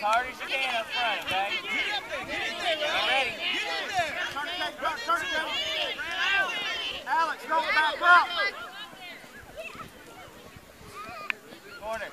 Hard as you can up front, okay? Get up there, get in there, Alex. Ready. Get in there. Turn it back up, turn it back up. Alex, go back up. Corner.